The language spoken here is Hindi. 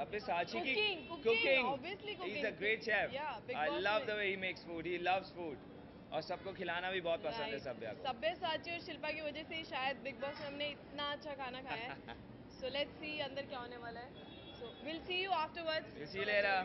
Sabyasachi ki Cooking, cooking, cooking. obviously cooking. He's a great chef. Yeah, Big I love the way he makes food. He loves food. और सबको खिलाना भी बहुत पसंद है सभ्या को सभ्य साची और शिल्पा की वजह से ही शायद बिग बॉस में हमने इतना अच्छा खाना खाया है सो लेट्स सी अंदर क्या होने वाला है so will see you afterwards see लेरा.